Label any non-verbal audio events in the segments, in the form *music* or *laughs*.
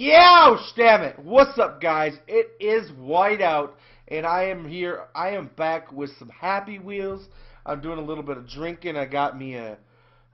Yeah, damn it. What's up, guys? It is Whiteout, and I am here. I am back with some Happy Wheels. I'm doing a little bit of drinking. I got me a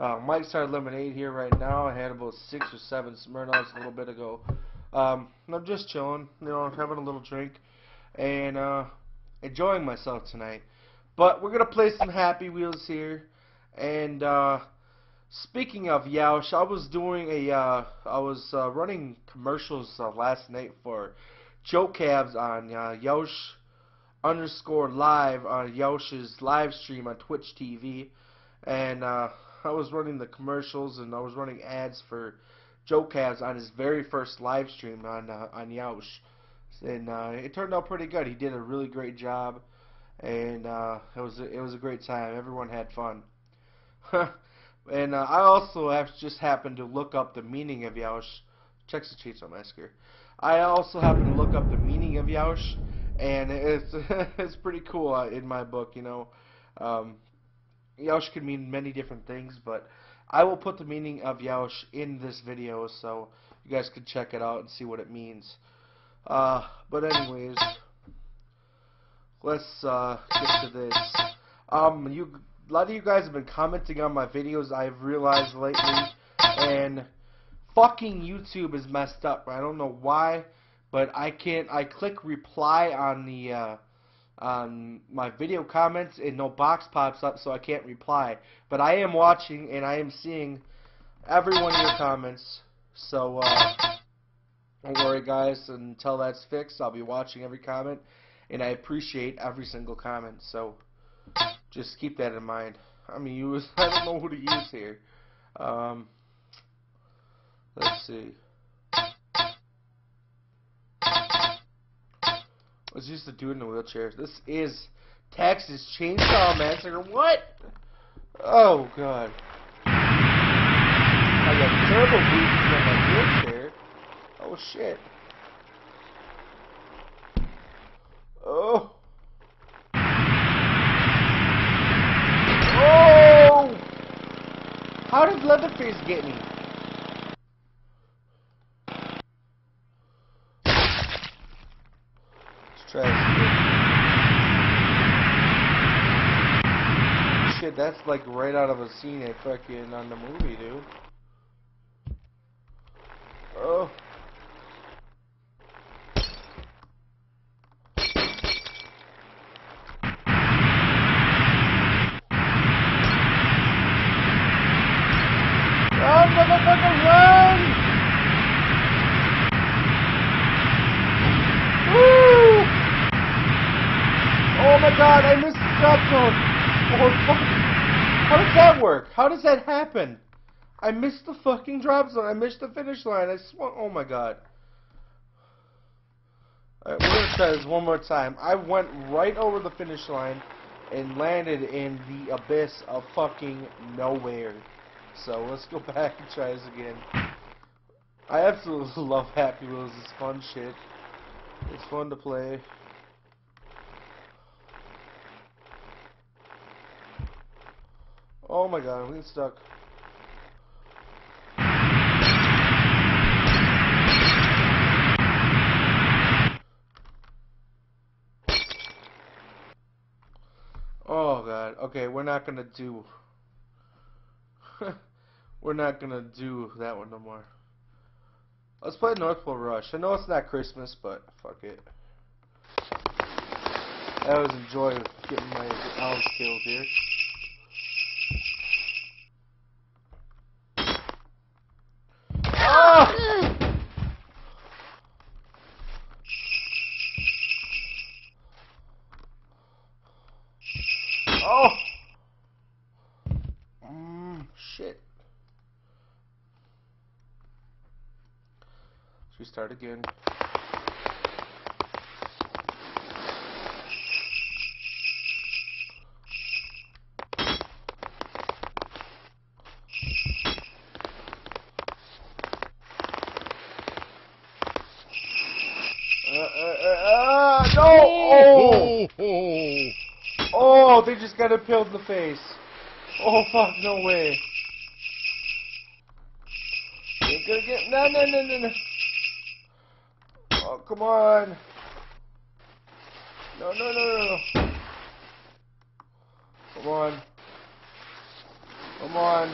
uh, Mike's Hard Lemonade here right now. I had about six or seven Smirnoffs a little bit ago. Um, I'm just chilling, you know, having a little drink, and uh, enjoying myself tonight. But we're gonna play some Happy Wheels here, and uh, Speaking of Yoush, I was doing a, uh, I was uh, running commercials uh, last night for Joe Cabs on uh, underscore live on Yoush's live stream on Twitch TV, and uh, I was running the commercials and I was running ads for Joe Cabs on his very first live stream on uh, on Yoush, and uh, it turned out pretty good. He did a really great job, and it was a, it was a great time. Everyone had fun. *laughs* And uh, I also have just happened to look up the meaning of Yoush. Texas Chainsaw Massacre. I also happened to look up the meaning of Yoush, and it's *laughs* it's pretty cool uh, in my book. You know, um, can mean many different things, but I will put the meaning of Yoush in this video so you guys can check it out and see what it means. Uh, but anyways, let's uh, get to this. Um, you a lot of you guys have been commenting on my videos, I've realized lately, and fucking YouTube is messed up. I don't know why, but I can't, I click reply on the, uh, on my video comments and no box pops up so I can't reply. But I am watching and I am seeing every one of your comments. So, uh, don't worry guys, until that's fixed, I'll be watching every comment and I appreciate every single comment. So, just keep that in mind. I mean, use *laughs* I don't know who to use here. Um, let's see. Let's use the dude in the wheelchair. This is Texas Chainsaw Massacre. What? Oh god. I got turbo boosts on my wheelchair. Oh shit. Oh. How Leatherface get me? Let's try Shit, that's like right out of a scene at fucking on the movie, dude. Oh. Woo! Oh my god, I missed the drop zone. Oh fuck. How does that work? How does that happen? I missed the fucking drop zone. I missed the finish line. I swung. Oh my god. Alright, we're gonna try this one more time. I went right over the finish line and landed in the abyss of fucking nowhere. So let's go *laughs* back and try this again. I absolutely *laughs* love Happy Wheels. It's fun shit. It's fun to play. Oh my god, I'm getting stuck. Oh god. Okay, we're not gonna do *laughs* we're not gonna do that one no more. Let's play North Pole Rush. I know it's not Christmas, but fuck it. I always enjoy getting my arms killed here. we start again. Uh, uh, uh! Oh! Oh, they just got impaled in the face. Oh, fuck, no way. Ain't gonna get... No, no, no, no, no. Oh, come on. No, no, no, no. Come on. Come on.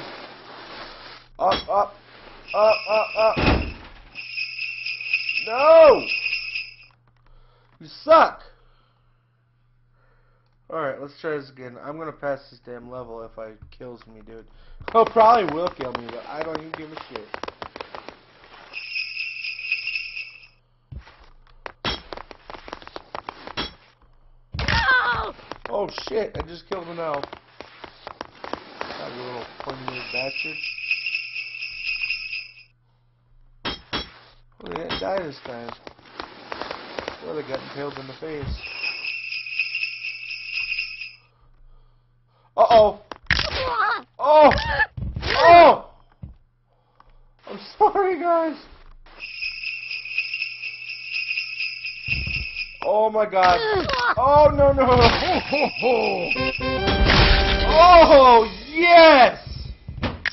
Up, up, up, up, up. No! You suck! Alright, let's try this again. I'm gonna pass this damn level if I kills me, dude. *laughs* Oh, probably will kill me, but I don't even give a shit. Oh shit, I just killed an elf. That little pointy bastard. Well, he didn't die this time. Well, they got impaled in the face. Uh-oh! Oh! Oh! I'm sorry, guys! Oh my god. Oh no no. Oh yes!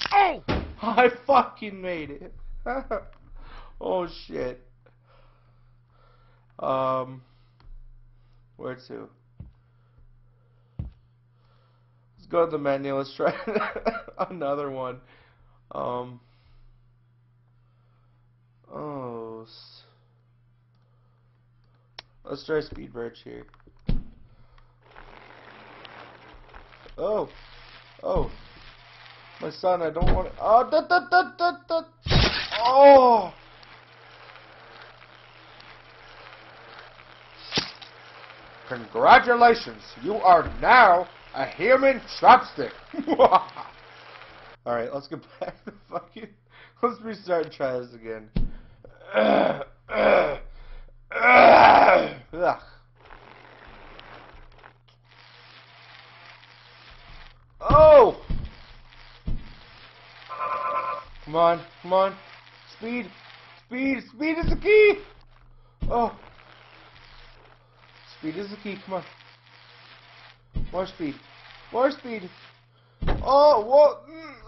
Oh! I fucking made it. *laughs* oh shit. Um where to? Let's go to the menu, let's try *laughs* another one. Um Oh Let's try speed bridge here. Oh. Oh. My son, I don't want to. Oh, ah, da, da, da, da, da. Oh. Congratulations, you are now a human chopstick. *laughs* Alright, let's get back to fucking. Let's restart and try this again. *clears throat* Ugh. Oh! Come on, come on. Speed, speed, speed is the key! Oh. Speed is the key, come on. More speed. More speed. Oh, what?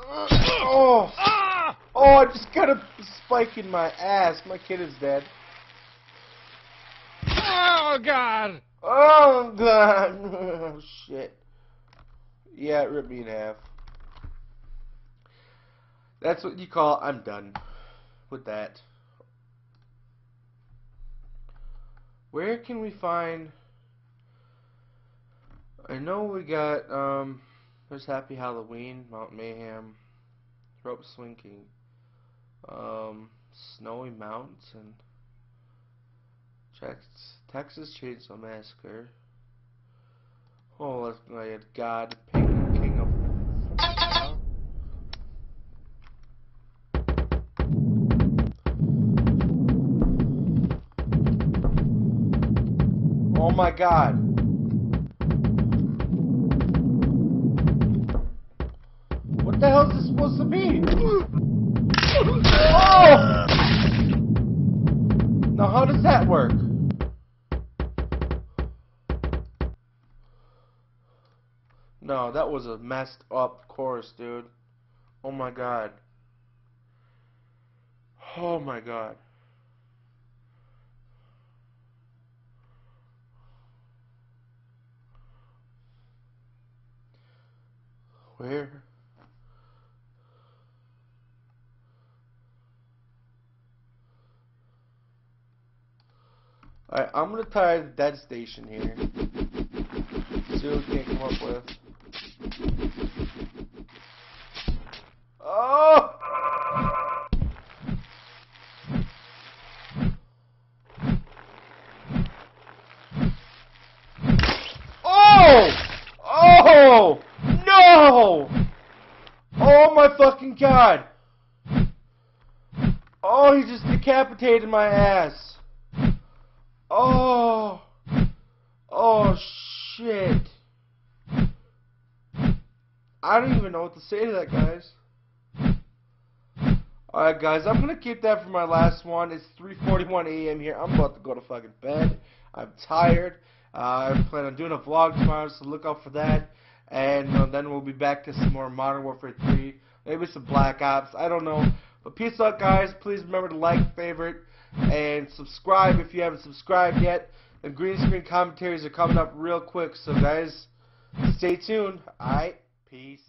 Oh. Ah! Oh, I just got a spike in my ass. My kid is dead. Oh, God! Oh, God! *laughs* Oh, shit. Yeah, it ripped me in half. That's what you call I'm done with that. Where can we find... I know we got, um, there's Happy Halloween, Mount Mayhem, Rope Swinking, um, Snowy Mountain, Texas Chainsaw Massacre. Oh, let's my God, King, King of. Oh my God. What the hell is this supposed to be? Oh! Now how does that work? No, that was a messed up course, dude. Oh my god. Oh my god. Where? Alright, I'm gonna try the dead station here. See what we can come up with. Oh! Oh! Oh! No! Oh my fucking god! Oh, he just decapitated my ass. Oh! Oh shit. I don't even know what to say to that, guys. Alright, guys, I'm to keep that for my last one. It's 3.41 a.m. here. I'm about to go to fucking bed. I'm tired. Uh, I plan on doing a vlog tomorrow, so look out for that. And uh, then we'll be back to some more Modern Warfare 3. Maybe some Black Ops. I don't know. But peace out, guys. Please remember to like, favorite, and subscribe if you haven't subscribed yet. The green screen commentaries are coming up real quick, so guys, stay tuned. Alright, Peace.